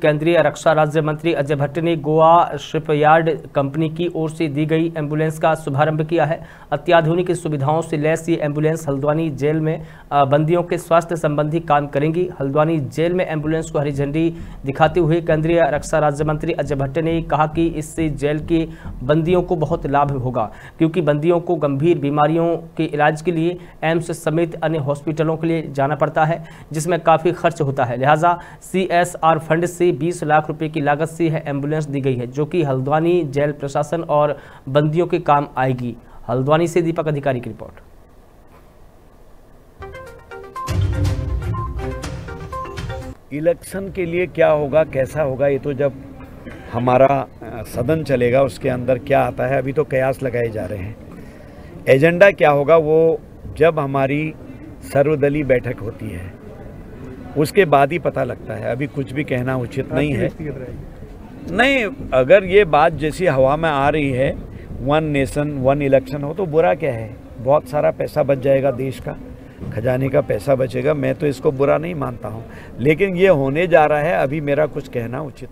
केंद्रीय रक्षा राज्य मंत्री अजय भट्ट ने गोवा शिपयार्ड कंपनी की ओर से दी गई एंबुलेंस का शुभारंभ किया है। अत्याधुनिक सुविधाओं से लैस ये एंबुलेंस हल्द्वानी जेल में बंदियों के स्वास्थ्य संबंधी काम करेंगी। हल्द्वानी जेल में एंबुलेंस को हरी झंडी दिखाते हुए केंद्रीय रक्षा राज्य मंत्री अजय भट्ट ने कहा कि इससे जेल के बंदियों को बहुत लाभ होगा, क्योंकि बंदियों को गंभीर बीमारियों के इलाज के लिए एम्स समेत अन्य हॉस्पिटलों के लिए जाना पड़ता है, जिसमें काफ़ी खर्च होता है। लिहाजा सीएसआर फंड से 20 लाख रुपए की लागत से यह एंबुलेंस दी गई है, जो कि हल्द्वानी जेल प्रशासन और बंदियों के काम आएगी। हल्द्वानी से दीपक अधिकारी की रिपोर्ट। इलेक्शन के लिए क्या होगा, कैसा होगा, ये तो जब हमारा सदन चलेगा, उसके अंदर क्या आता है, अभी तो कयास लगाए जा रहे हैं। एजेंडा क्या होगा, वो जब हमारी सर्वदलीय बैठक होती है उसके बाद ही पता लगता है। अभी कुछ भी कहना उचित नहीं है। नहीं अगर ये बात जैसी हवा में आ रही है वन नेशन वन इलेक्शन हो तो बुरा क्या है? बहुत सारा पैसा बच जाएगा देश का। खजाने का पैसा बचेगा। मैं तो इसको बुरा नहीं मानता हूँ। लेकिन ये होने जा रहा है अभी मेरा कुछ कहना उचित